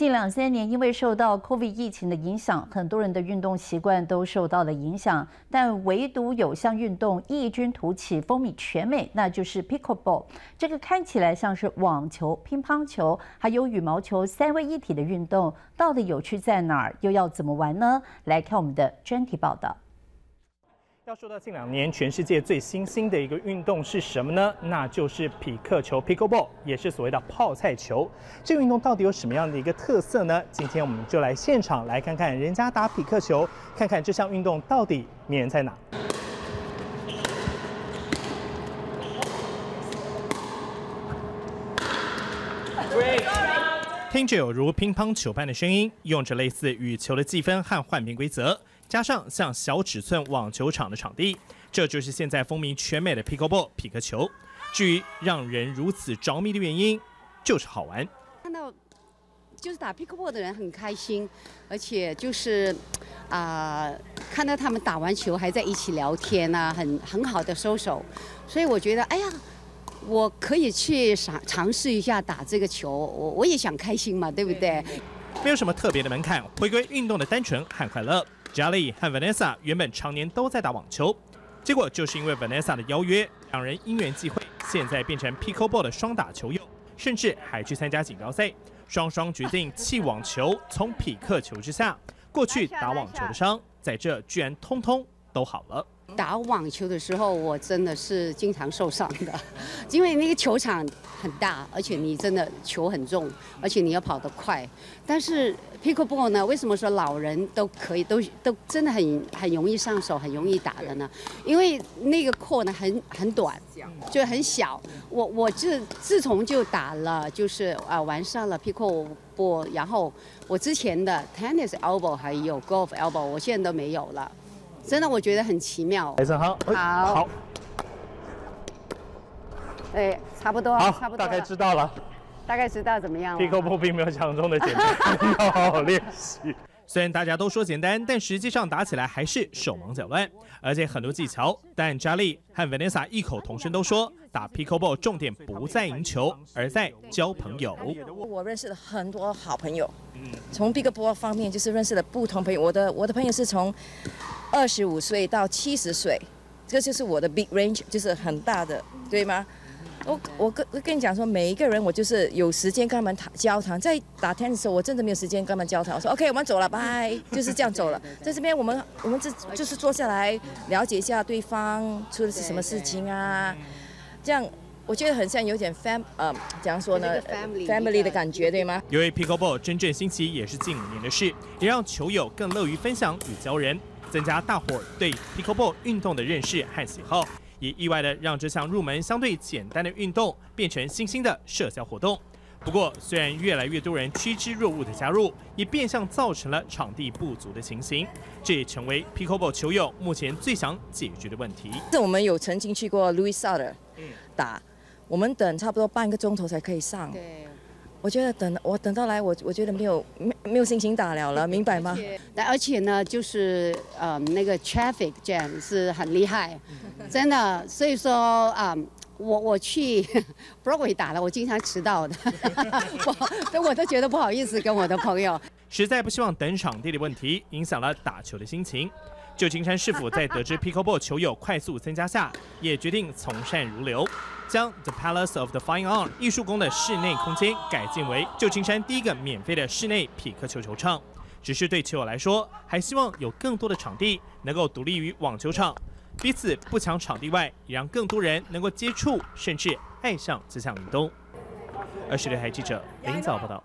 近两三年，因为受到 COVID 疫情的影响，很多人的运动习惯都受到了影响。但唯独有项运动异军突起，风靡全美，那就是 Pickleball。这个看起来像是网球、乒乓球还有羽毛球三位一体的运动，到底有趣在哪儿？又要怎么玩呢？来看我们的专题报道。要说到近两年全世界最新兴的一个运动是什么呢？那就是匹克球 （pickleball），也是所谓的泡菜球。这个运动到底有什么样的一个特色呢？今天我们就来现场来看看人家打匹克球，看看这项运动到底迷人在哪。听着有如乒乓球般的声音，用着类似羽球的计分和换边规则。加上像小尺寸网球场的场地，这就是现在风靡全美的 Pickleball 匹克球。至于让人如此着迷的原因，就是好玩。看到就是打 Pickleball 的人很开心，而且就是啊，看到他们打完球还在一起聊天啊，很很好的收手。所以我觉得，哎呀，我可以去尝尝试一下打这个球，我我也想开心嘛，对不对？没有什么特别的门槛，回归运动的单纯和快乐。Jolly 和 Vanessa 原本常年都在打网球，结果就是因为 Vanessa 的邀约，两人因缘际会，现在变成 Pickleball 的双打球友，甚至还去参加锦标赛。双双决定弃网球，从匹克球之下。过去打网球的伤，在这居然通通都好了。打网球的时候，我真的是经常受伤的，因为那个球场很大，而且你真的球很重，而且你要跑得快。但是 pickleball 呢，为什么说老人都可以，都都真的很很容易上手，很容易打的呢？因为那个 c 呢很很短，就很小。我我自自从就打了，就是啊完善了 pickleball，然后我之前的 tennis elbow 还有 golf elbow，我现在都没有了。真的，我觉得很奇妙。先生好，好，好，哎，差不多，好，差不多，大概知道了。大概知道怎么样了。Pickleball 并没有想象中的简单，要 好好练习。虽然大家都说简单，但实际上打起来还是手忙脚乱，而且很多技巧。但 Jolly 和 Vanessa 异口同声都说，打 Pickleball 重点不在赢球，而在交朋友。我认识了很多好朋友，从 Pickleball 方面就是认识了不同朋友。我的我的朋友是从二十五岁到七十岁，这就是我的 big range，就是很大的，对吗？我我跟跟你讲说，每一个人我就是有时间跟他们谈交谈，在打 tennis 的时候，我真的没有时间跟他们交谈。我说 OK，我们走了，拜，就是这样走了。在这边，我们我们这就是坐下来了解一下对方出的是什么事情啊，这样我觉得很像有点 fam 呃，怎样说呢？family 的感觉，对吗？由于 pickleball 真正兴起也是近五年的事，也让球友更乐于分享与教人，增加大伙儿对 pickleball 运动的认识和喜好。也意外的让这项入门相对简单的运动变成新兴的社交活动。不过，虽然越来越多人趋之若鹜的加入，也变相造成了场地不足的情形。这也成为 Pickleball 球友目前最想解决的问题。这我们有曾经去过 Louis Sutter 打，我们等差不多半个钟头才可以上。对。我觉得等我等到来，我我觉得没有没没有心情打了了，明白吗？那而且呢，就是呃那个 traffic jam 是很厉害，真的。所以说啊，我我去 Broadway 打了，我经常迟到的，我我都觉得不好意思跟我的朋友。实在不希望等场地的问题影响了打球的心情。旧金山市府在得知 Pickleball 球友快速增加下，也决定从善如流，将 The Palace of the Fine Art 艺术宫的室内空间改建为旧金山第一个免费的室内匹克球球场。只是对球友来说，还希望有更多的场地能够独立于网球场，彼此不抢场地外，也让更多人能够接触甚至爱上这项运动。二十六台记者林早报道。